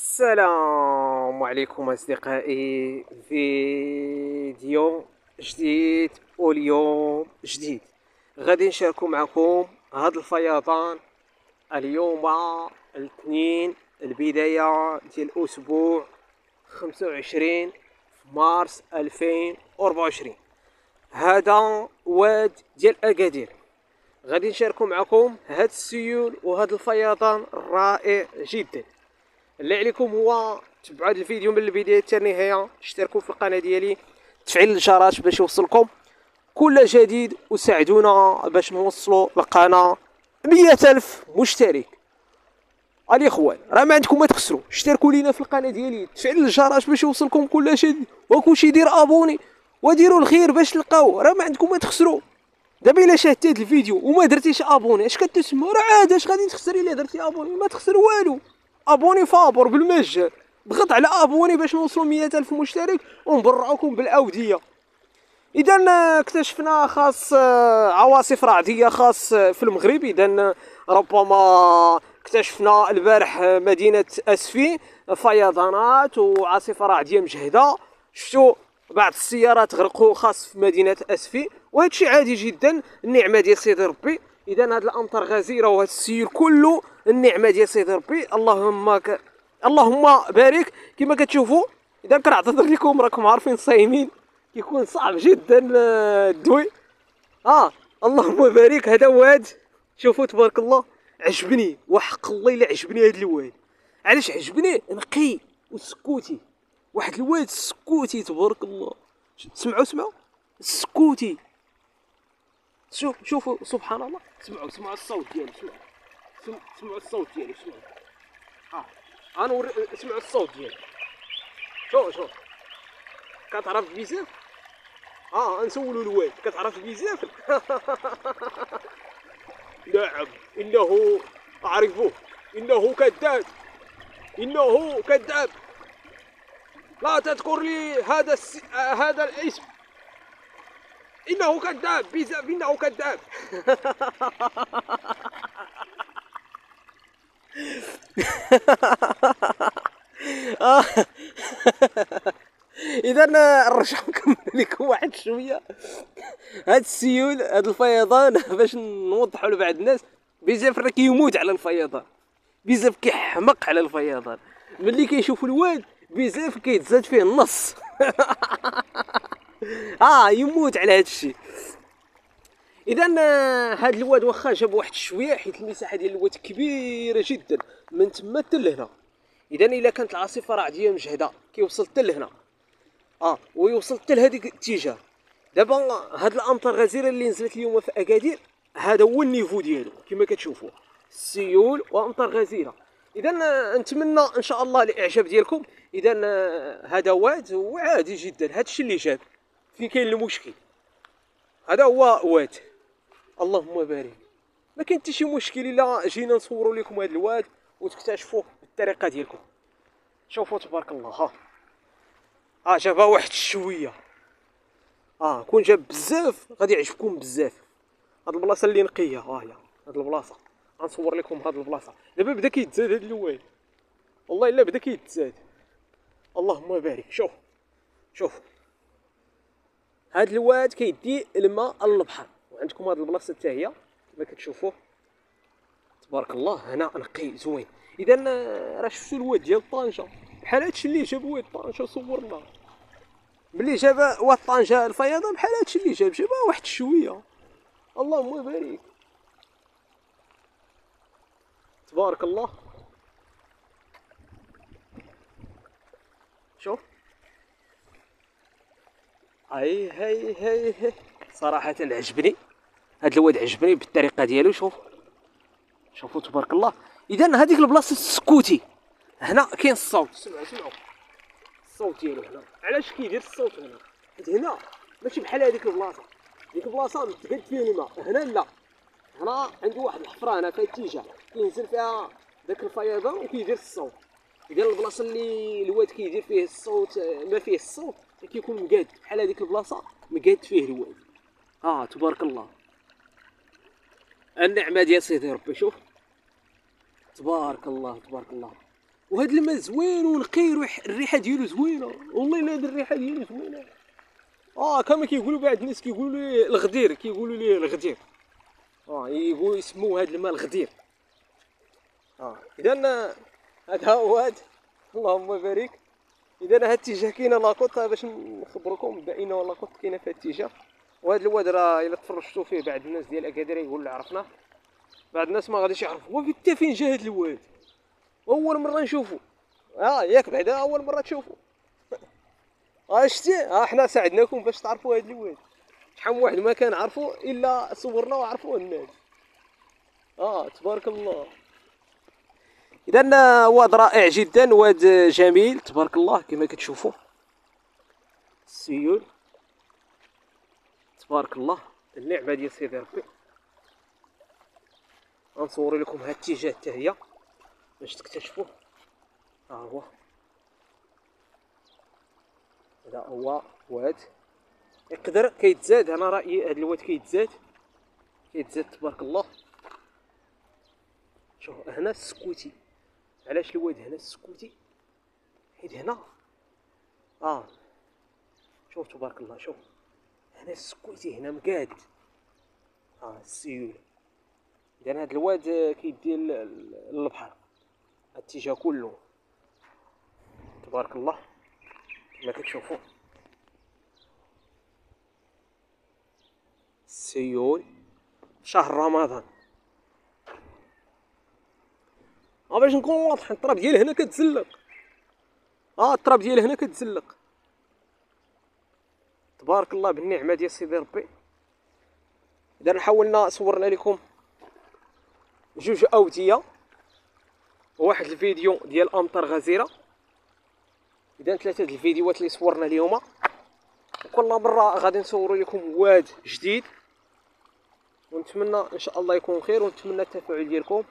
السلام عليكم أصدقائي. فيديو جديد واليوم جديد. غادي نشاركو معكم هاد الفيضان. اليوم الاثنين البداية ديال خمسة وعشرين مارس ألفين وأربعة وعشرين. هذا واد ديال أكادير. غادي نشاركو معكم هاد السيول وهاد الفيضان الرائع جدا. اللي عليكم هو تبعوا هذا الفيديو من البداية حتى النهاية. اشتركوا في القناة ديالي. تفعيل الجرس باش يوصلكم كل جديد وساعدونا باش نوصلوا القناه مية ألف مشترك. الاخوان راه ما عندكم ما تخسروا. اشتركوا لينا في القناة ديالي. تفعيل الجرس باش يوصلكم كل جديد. وكلشي دير أبوني وديروا الخير باش تلقاو. راه ما عندكم ما تخسروا. دابا إلا شاهدت هذا الفيديو وما درتيش أبوني اش كتسمى راه عاد اش غادي تخسري إلا درتي أبوني ما تخسر والو. أبوني فابور بالمجان ضغط على أبوني باش نوصلوا مية ألف مشترك ونبرعوكم بالأودية. إذا اكتشفنا خاص آه، عواصف رعدية خاص آه، في المغرب. إذا ربما اكتشفنا البارح مدينة أسفي فيضانات وعاصفة رعدية مجهدة. شفتوا بعض السيارات غرقوا خاص في مدينة أسفي وهذا عادي جدا. النعمه ديال سيدي ربي. إذا هاد الأمطار غزيرة وهذا السيل كله النعمة ديال سيدي ربي. اللهم ك... اللهم بارك. كما كتشوفوا إذا كنعتذر لكم راكم عارفين صايمين. كيكون صعب جدا آه، الدوي. آه اللهم بارك. هذا واد شوفوا تبارك الله. عجبني. وحق الله إلا عجبني هذا الواد. علاش عجبني؟ نقي وسكوتي. واحد الواد سكوتي تبارك الله. سمعوا سمعوا. سكوتي. شوف شوفوا سبحان الله. سمعوا سمعوا الصوت ديالو سمعوا. سمعوا الصوت ديالو سمعوا ها. أنا نوري سمعوا الصوت ديالو شوف شوف كتعرف بزاف آه نسولوا الواد كتعرف بزاف نعم. إنه أعرفه. إنه كذاب. إنه كذاب. لا تذكر لي هذا الس... هذا الاسم. إنه كذاب. بزاف إنه كذاب. اذا نرجع نكمل لكم واحد شوية. هاد السيول هاد الفيضان باش نوضحوا لبعض الناس. بزاف راه كيموت على الفيضان. بزاف كيحمق على الفيضان. ملي كيشوف الواد بزاف كيتزاد فيه النص. آه يموت على هذا الشيء. اذا هذا الواد واخا جاب واحد شوية حيت المساحة ديال الواد كبيره جدا. من تما حتى لهنا. اذا إلا كانت العاصفة رعديه مجهدة. كيوصل حتى لهنا. آه ويوصل حتى لهذيك الاتجاه دابا هاد الأمطار الغزيره اللي نزلت اليوم في أكادير هذا هو النيفو ديالو كما كتشوفوا. السيول وأمطار غزيرة. اذا نتمنى إن شاء الله الإعجاب ديالكم. اذا هذا واد وعادي جدا. هذا الشيء اللي جاب. فين كاين المشكل؟ هذا هو واد. اللهم بارك. ما كاين حتى شي مشكل إلا جينا نصوروا لكم هذا الواد وتكتشفوه بالطريقة ديالكم. شوفوا تبارك الله ها. آه جابها واحد شوية. آه كون جاب بزاف غادي يعجبكم بزاف. هاد البلاصة اللي نقية ها هي. هاد البلاصة. غنصور لكم هاد البلاصة. دابا بدا كيتزاد هاد الواد. والله إلا بدا كيتزاد. اللهم بارك. شوف. شوف. هاد الواد كيدي الماء للبحر وعندكم هاد البلاصة حتى هي كما كتشوفوا تبارك الله هنا نقي زوين. إذا راه شفتوا الواد ديال طنجه بحال هادشي اللي جاب واد طنجه صورنا. ملي جاب واد طنجه الفيضان بحال هادشي اللي جاب جابها واحد شوية. اللهم بارك تبارك الله. شوف. هاي هاي هاي هاي. صراحة عجبني. هاد الواد عجبني بالطريقة ديالو. شوف. شوفوا تبارك الله. إذا هذيك البلاصة السكوتي هنا كاين الصوت. سمعوا سمعوا الصوت ديالو هنا. علاش كيدير الصوت هنا؟ حيت هنا ماشي بحال هذيك البلاصة. ديك البلاصة متقد فيها الماء. هنا لا. هنا عنده واحد الحفرة هنا في اتجاه. كينزل فيها داك الفيضان وكيدير الصوت. إذا البلاصة اللي الواد كيدير فيه الصوت ما فيه الصوت كيكون مقاد. بحال هذيك البلاصة مقاد فيه الواد. آه تبارك الله. النعمة ديال سيدي ربي شوف. تبارك الله تبارك الله. وهذا الماء زوين ونقي الريحة ديالو زوينة. والله إلا هاد الريحة ديالو زوينة. آه كما كيقولوا بعض الناس كيقولوا ليه الغدير كيقولوا ليه الغدير. آه يقولوا يسموه هذا الماء الغدير. آه اذا هذا هو هاد. اللهم بارك. اذا هاد الاتجاه كاينة لاكوط باش نخبركم باينه لاكوط كاينة في الاتجاه وهذا الواد راه إلا تفرجتوا فيه بعض الناس ديال اكادير يقول عرفناه بعض الناس ما غاديش يعرفوا. وفي فين جا هاد الواد؟ أول مرة نشوفو. آه ياك بعدا أول مرة تشوفو. آه شتي؟ آه حنا ساعدناكم باش تعرفوا هاد الواد. شحال من واحد ما كان عرفو إلا صورنا وعرفوه الناس. آه تبارك الله. اذا واد رائع جدا واد جميل. تبارك الله كما كتشوفوا السيول. تبارك الله النعمه ديال سيدي ربي غنصور لكم هاد الاتجاه حتى هي باش تكتشفوه. ها هو. هذا هو واد. يقدر كيتزاد أنا رأيي هاد الواد كيتزاد. كيتزاد تبارك الله. شوف هنا السكوتي علاش الواد هنا السكوتي حيت هنا. آه. شوف تبارك الله شوف. هنا السكوتي هنا مقاد آه السيول لأن هاد الواد كيدي للبحر الاتجاه كله. تبارك الله. كما كتشوفوا. السيول شهر رمضان. ها باش نكون واضح الطراب ديال هنا كتزلق. آه الطراب ديال هنا كتزلق. تبارك الله بالنعمة ديال سيدي ربي. إذا حاولنا صورنا لكم جوج أودية وواحد الفيديو ديال أمطار غزيرة. إذا ثلاثة الفيديوهات اللي صورنا اليوم وكل مرة غادي نصور لكم واد جديد. ونتمنى إن شاء الله يكون خير ونتمنى التفاعل ديالكم.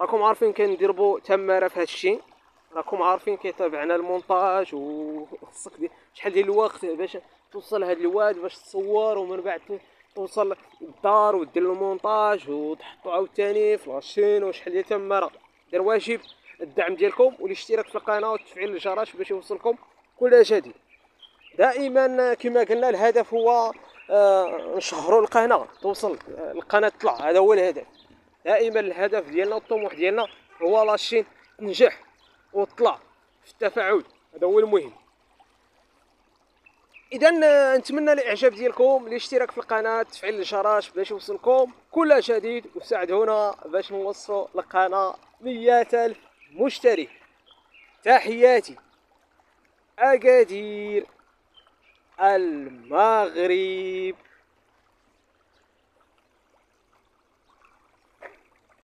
راكم عارفين كنديربو تمارة في هادشي. راكم عارفين كيتابعنا المونتاج وخصك شحال ديال الوقت باش توصل هاد الواد باش تصور ومن بعد توصل للدار ودير المونتاج وتحطو عاوتاني في la chaîne وشحال ديال تماره دير واجب الدعم ديالكم والاشتراك في القناة وتفعيل الجرس باش يوصلكم كل جديد. دائما كما قلنا الهدف هو آه القناة توصل القناة تطلع. هذا هو الهدف. دائما الهدف ديالنا والطموح ديالنا هو لاشين تنجح وتطلع في التفاعل. هذا هو المهم. إذا نتمنى الإعجاب ديالكم الاشتراك في القناة تفعيل الجرس باش يوصلكم كل جديد. وساعدونا باش نوصلوا القناه مية ألف مشترك تحياتي. أكادير المغرب.